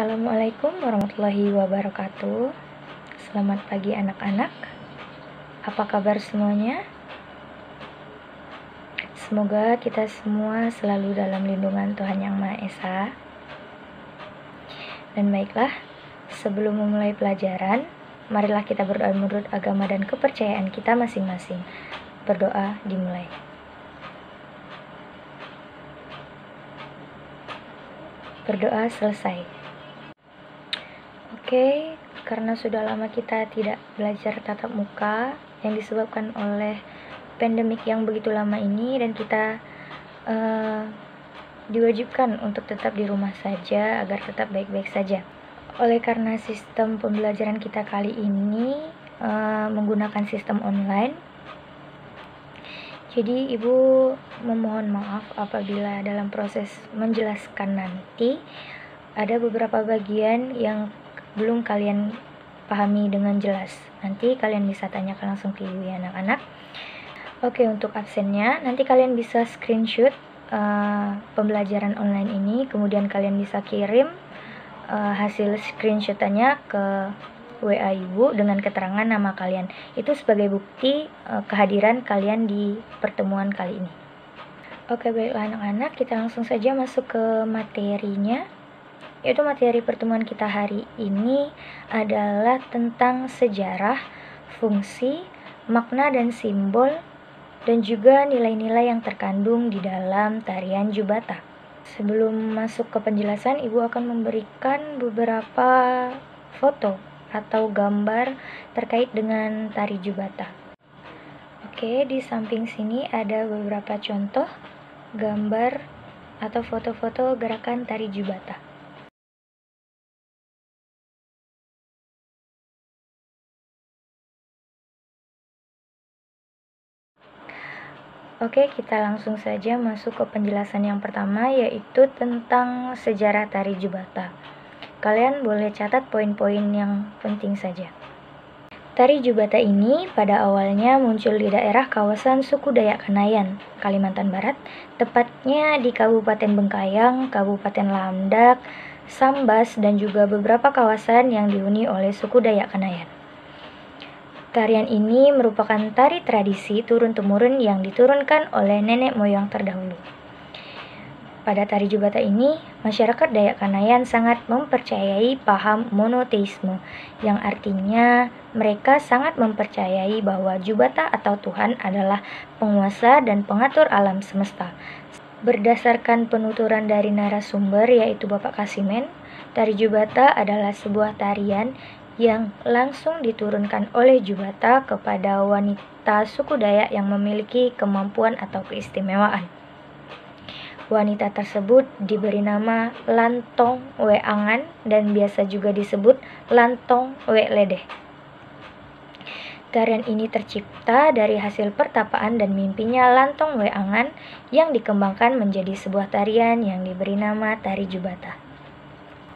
Assalamualaikum warahmatullahi wabarakatuh. Selamat pagi anak-anak. Apa kabar semuanya? Semoga kita semua selalu dalam lindungan Tuhan Yang Maha Esa. Dan baiklah, sebelum memulai pelajaran, marilah kita berdoa menurut agama dan kepercayaan kita masing-masing. Berdoa dimulai. Berdoa selesai. Oke, karena sudah lama kita tidak belajar tatap muka yang disebabkan oleh pandemik yang begitu lama ini dan kita uh, diwajibkan untuk tetap di rumah saja agar tetap baik-baik saja. Oleh karena sistem pembelajaran kita kali ini uh, menggunakan sistem online, jadi ibu memohon maaf apabila dalam proses menjelaskan nanti ada beberapa bagian yang belum kalian pahami dengan jelas. Nanti kalian bisa tanyakan langsung ke ibu ya anak-anak. Oke, untuk absennya nanti kalian bisa screenshot uh, pembelajaran online ini, kemudian kalian bisa kirim uh, hasil screenshotannya ke WA ibu dengan keterangan nama kalian. Itu sebagai bukti uh, kehadiran kalian di pertemuan kali ini. Oke, baiklah anak-anak, kita langsung saja masuk ke materinya yaitu materi pertemuan kita hari ini adalah tentang sejarah, fungsi, makna dan simbol dan juga nilai-nilai yang terkandung di dalam tarian Jubata. Sebelum masuk ke penjelasan, Ibu akan memberikan beberapa foto atau gambar terkait dengan tari Jubata. Oke, di samping sini ada beberapa contoh gambar atau foto-foto gerakan tari Jubata. Oke, kita langsung saja masuk ke penjelasan yang pertama yaitu tentang sejarah tari Jubata. Kalian boleh catat poin-poin yang penting saja. Tari Jubata ini pada awalnya muncul di daerah kawasan suku Dayak Kanayan, Kalimantan Barat, tepatnya di Kabupaten Bengkayang, Kabupaten Lamdak, Sambas, dan juga beberapa kawasan yang dihuni oleh suku Dayak Kanayan. Tarian ini merupakan tari tradisi turun-temurun yang diturunkan oleh nenek moyang terdahulu. Pada tari Jubata ini, masyarakat Dayak Kanayan sangat mempercayai paham monoteisme, yang artinya mereka sangat mempercayai bahwa Jubata atau Tuhan adalah penguasa dan pengatur alam semesta. Berdasarkan penuturan dari narasumber yaitu Bapak Kasimen, tari Jubata adalah sebuah tarian yang langsung diturunkan oleh Jubata kepada wanita suku Dayak yang memiliki kemampuan atau keistimewaan. Wanita tersebut diberi nama Lantong We Angan dan biasa juga disebut Lantong We Ledeh. Tarian ini tercipta dari hasil pertapaan dan mimpinya Lantong We Angan yang dikembangkan menjadi sebuah tarian yang diberi nama Tari Jubata.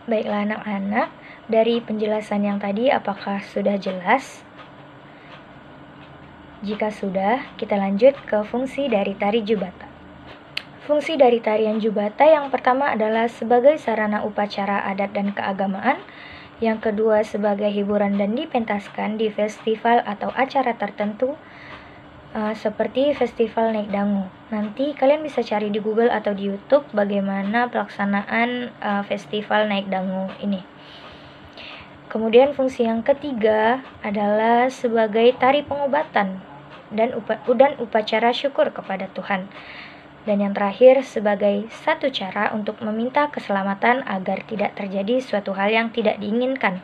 Baiklah anak-anak, dari penjelasan yang tadi, apakah sudah jelas? Jika sudah, kita lanjut ke fungsi dari tari jubata. Fungsi dari tarian jubata yang pertama adalah sebagai sarana upacara adat dan keagamaan, yang kedua sebagai hiburan dan dipentaskan di festival atau acara tertentu, uh, seperti festival naik dangu. Nanti kalian bisa cari di Google atau di YouTube bagaimana pelaksanaan uh, festival naik dangu ini. Kemudian fungsi yang ketiga adalah sebagai tari pengobatan dan upa, dan upacara syukur kepada Tuhan. Dan yang terakhir sebagai satu cara untuk meminta keselamatan agar tidak terjadi suatu hal yang tidak diinginkan.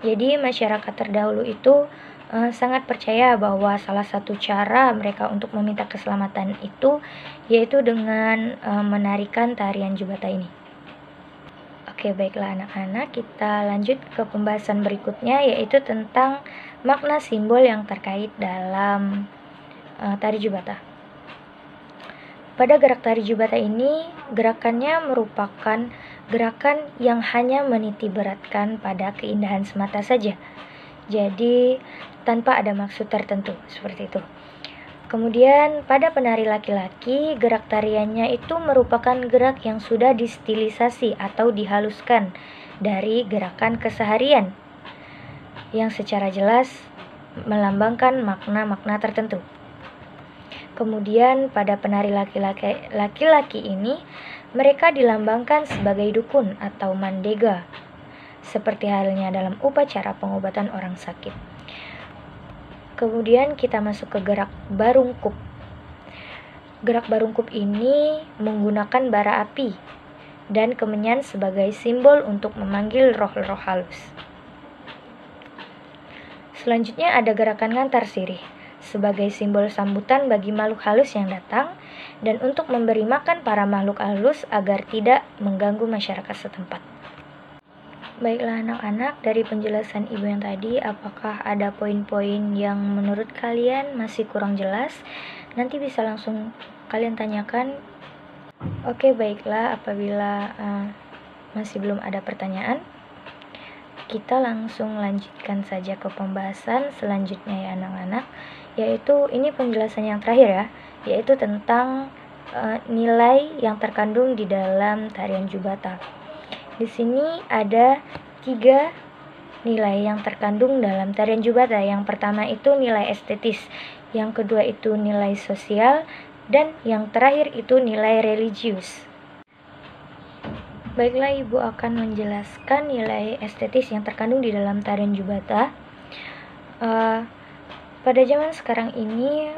Jadi masyarakat terdahulu itu uh, sangat percaya bahwa salah satu cara mereka untuk meminta keselamatan itu yaitu dengan uh, menarikan tarian jubata ini. Oke, baiklah anak-anak, kita lanjut ke pembahasan berikutnya yaitu tentang makna simbol yang terkait dalam uh, tari jubata. Pada gerak tari jubata ini, gerakannya merupakan gerakan yang hanya meniti beratkan pada keindahan semata saja. Jadi, tanpa ada maksud tertentu, seperti itu. Kemudian pada penari laki-laki, gerak tariannya itu merupakan gerak yang sudah distilisasi atau dihaluskan dari gerakan keseharian yang secara jelas melambangkan makna-makna tertentu. Kemudian pada penari laki-laki ini, mereka dilambangkan sebagai dukun atau mandega, seperti halnya dalam upacara pengobatan orang sakit. Kemudian kita masuk ke gerak barungkup. Gerak barungkup ini menggunakan bara api dan kemenyan sebagai simbol untuk memanggil roh-roh halus. Selanjutnya ada gerakan ngantar sirih sebagai simbol sambutan bagi makhluk halus yang datang dan untuk memberi makan para makhluk halus agar tidak mengganggu masyarakat setempat. Baiklah anak-anak, dari penjelasan ibu yang tadi, apakah ada poin-poin yang menurut kalian masih kurang jelas? Nanti bisa langsung kalian tanyakan. Oke, baiklah, apabila uh, masih belum ada pertanyaan, kita langsung lanjutkan saja ke pembahasan selanjutnya ya anak-anak, yaitu ini penjelasan yang terakhir ya, yaitu tentang uh, nilai yang terkandung di dalam tarian Jubata. Di sini ada tiga nilai yang terkandung dalam tarian Jubata. Yang pertama itu nilai estetis, yang kedua itu nilai sosial, dan yang terakhir itu nilai religius. Baiklah, Ibu akan menjelaskan nilai estetis yang terkandung di dalam tarian Jubata. Uh, pada zaman sekarang ini,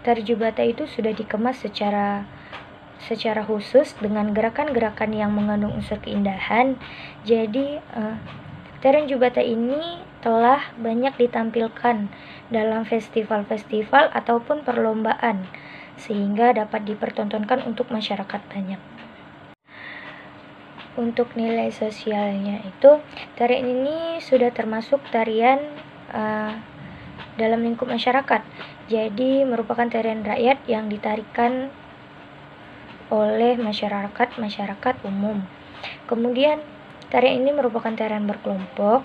tari Jubata itu sudah dikemas secara secara khusus dengan gerakan-gerakan yang mengandung unsur keindahan. Jadi, uh, tarian Jubata ini telah banyak ditampilkan dalam festival-festival ataupun perlombaan sehingga dapat dipertontonkan untuk masyarakat banyak. Untuk nilai sosialnya itu, tarian ini sudah termasuk tarian uh, dalam lingkup masyarakat. Jadi merupakan tarian rakyat yang ditarikan oleh masyarakat-masyarakat umum. Kemudian, tarian ini merupakan tarian berkelompok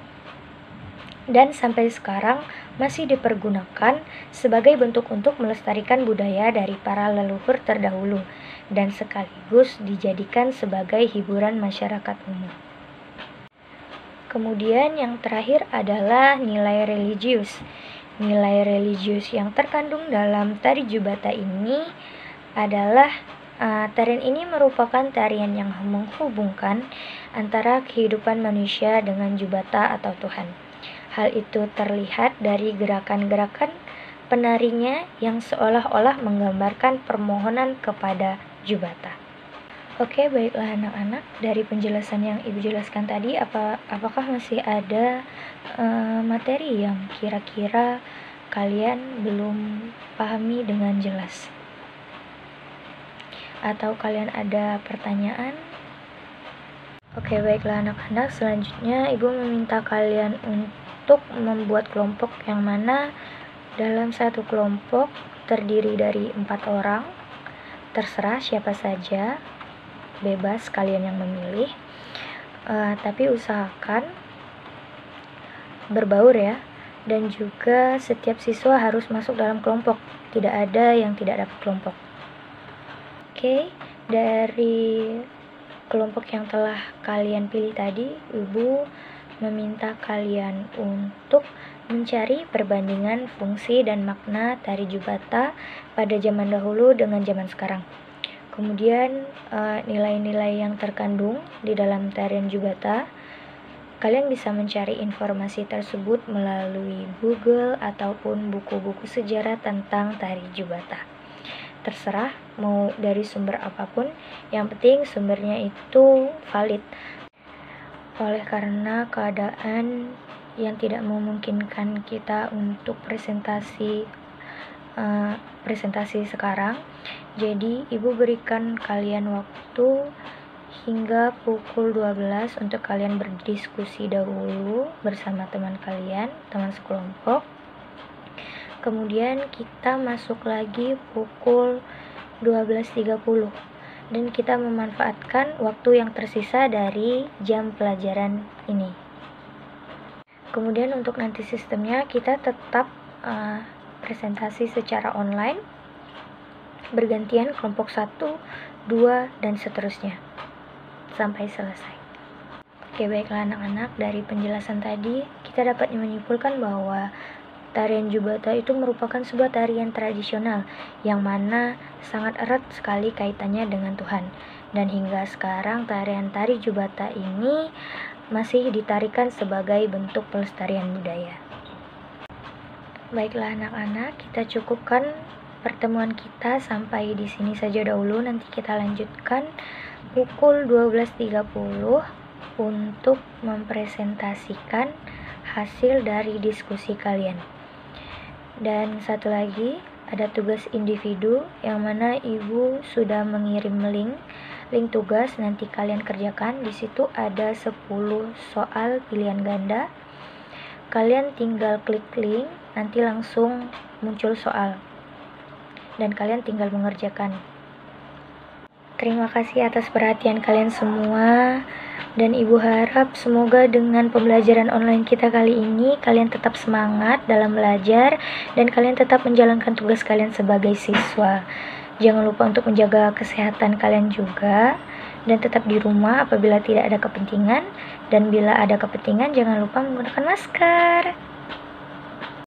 dan sampai sekarang masih dipergunakan sebagai bentuk untuk melestarikan budaya dari para leluhur terdahulu dan sekaligus dijadikan sebagai hiburan masyarakat umum. Kemudian yang terakhir adalah nilai religius. Nilai religius yang terkandung dalam tari jubata ini adalah Uh, tarian ini merupakan tarian yang menghubungkan antara kehidupan manusia dengan Jubata atau Tuhan. Hal itu terlihat dari gerakan-gerakan penarinya yang seolah-olah menggambarkan permohonan kepada Jubata. Oke, baiklah anak-anak, dari penjelasan yang Ibu jelaskan tadi, apa apakah masih ada uh, materi yang kira-kira kalian belum pahami dengan jelas? Atau kalian ada pertanyaan? Oke, baiklah anak-anak. Selanjutnya, Ibu meminta kalian untuk membuat kelompok yang mana dalam satu kelompok terdiri dari empat orang. Terserah siapa saja, bebas kalian yang memilih. Uh, tapi usahakan berbaur ya, dan juga setiap siswa harus masuk dalam kelompok. Tidak ada yang tidak dapat kelompok. Oke, dari kelompok yang telah kalian pilih tadi, Ibu meminta kalian untuk mencari perbandingan fungsi dan makna tari jubata pada zaman dahulu dengan zaman sekarang. Kemudian eh, nilai-nilai yang terkandung di dalam tarian jubata Kalian bisa mencari informasi tersebut melalui Google ataupun buku-buku sejarah tentang tari jubata terserah mau dari sumber apa pun yang penting sumbernya itu valid. Oleh karena keadaan yang tidak memungkinkan kita untuk presentasi uh, presentasi sekarang jadi ibu berikan kalian waktu hingga pukul 12 untuk kalian berdiskusi dahulu bersama teman kalian, teman sekelompok kemudian kita masuk lagi pukul 12.30 dan kita memanfaatkan waktu yang tersisa dari jam pelajaran ini. Kemudian untuk nanti sistemnya kita tetap uh, presentasi secara online. Bergantian kelompok 1, 2, dan seterusnya. Sampai selesai. Oke, baiklah anak-anak, dari penjelasan tadi kita dapat menyimpulkan bahwa tarian Jubata itu merupakan sebuah tarian tradisional yang mana sangat erat sekali kaitannya dengan Tuhan. Dan hingga sekarang tarian tari Jubata ini masih ditarikan sebagai bentuk pelestarian budaya. Baiklah anak-anak, kita cukupkan pertemuan kita sampai di sini saja dahulu. Nanti kita lanjutkan pukul 12.30 untuk mempresentasikan hasil dari diskusi kalian. Dan satu lagi, ada tugas individu yang mana ibu sudah mengirim link link tugas nanti kalian kerjakan. Di situ ada 10 soal pilihan ganda. Kalian tinggal klik link nanti langsung muncul soal. Dan kalian tinggal mengerjakan. Terima kasih atas perhatian kalian semua dan ibu harap semoga dengan pembelajaran online kita kali ini kalian tetap semangat dalam belajar dan kalian tetap menjalankan tugas kalian sebagai siswa Jangan lupa untuk menjaga kesehatan kalian juga dan tetap di rumah apabila tidak ada kepentingan dan bila ada kepentingan jangan lupa menggunakan masker.